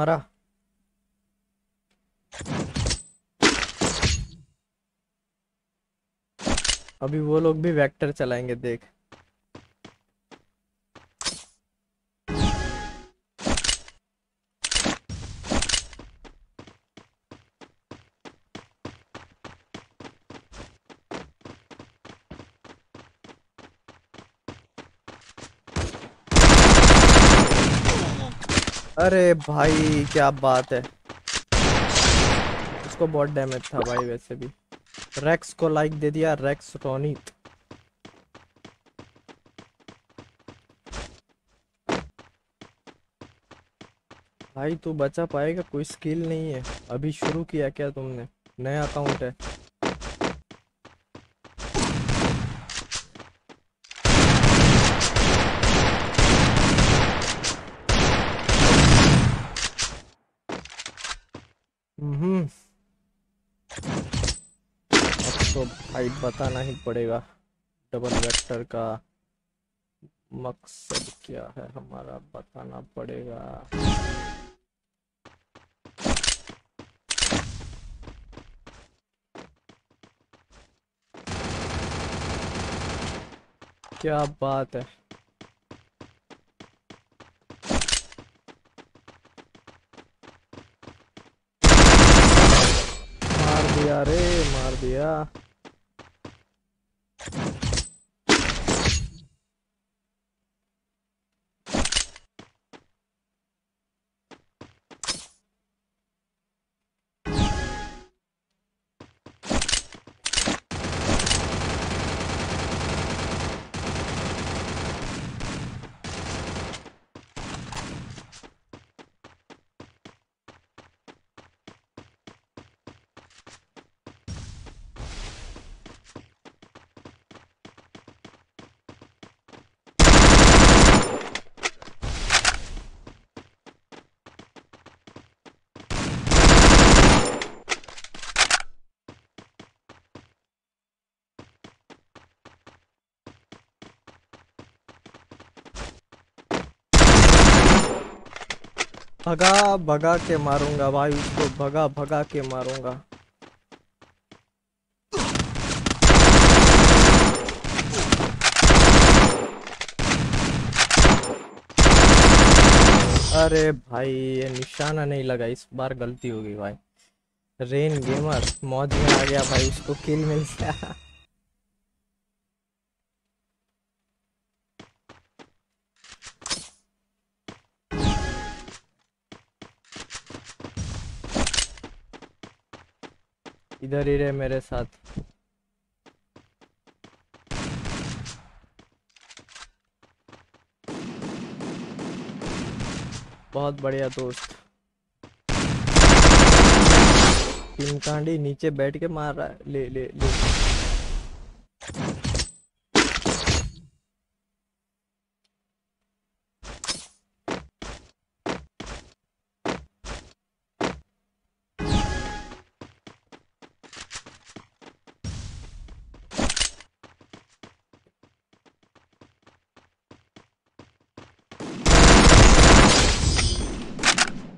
मारा। अभी वो लोग भी वेक्टर चलाएँगे देख। अरे भाई, क्या बात है। उसको बहुत डैमेज था भाई वैसे भी। रेक्स को लाइक दे दिया रेक्स रोनित भाई, तू बचा पाएगा, कोई स्किल नहीं है। अभी शुरू किया क्या तुमने? नया अकाउंट है। तो भाई बताना ही पड़ेगा। डबल वेक्टर का मकसद क्या है? हमारा बताना पड़ेगा। क्या बात है? मार दिया रे मार दिया। भगा भगा के मारूँगा भाई उसको, भगा भगा के मारूँगा। अरे भाई, ये निशाना नहीं लगा, इस बार गलती हो गई भाई। रेन गेमर मौज में आ गया भाई, उसको किल मिल गया। इधर ही रहे मेरे साथ। बहुत बढ़िया दोस्त। तीन कांडी नीचे बैठ के मार रहा है। ले ले ले।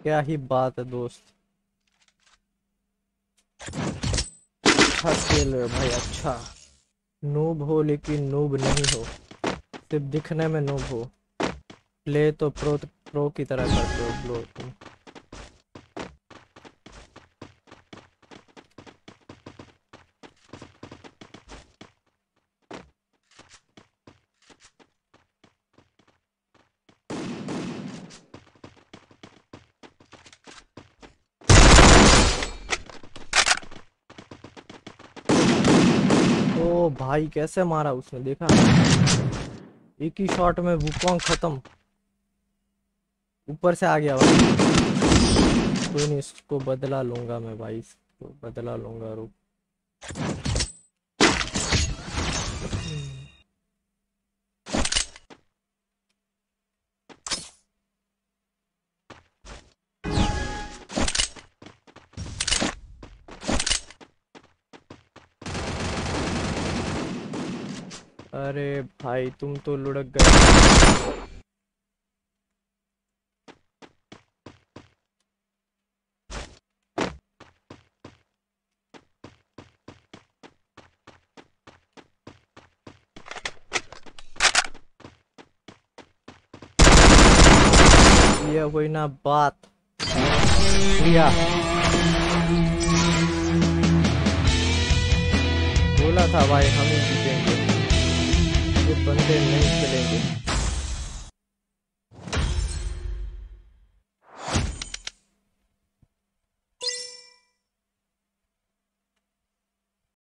क्या ही बात है दोस्त। अच्छा खेल भाई अच्छा। नूब हो लेकिन नूब नहीं हो। सिर्फ़ दिखने में नूब हो। प्ले तो प्रो प्रो की तरह करते हो तुम। भाई, कैसे मारा उसने? देखा? एक ही शॉट में वुकोंग खत्म। ऊपर से आ गया भाई। कोई नहीं, इसको बदला लूँगा मैं भाई, इसको बदला लूँगा, रुक। अरे भाई तुम तो लुढ़क गए। ये हुई ना बात। लिया बोला था भाई हमें बंदे नहीं चलेंगे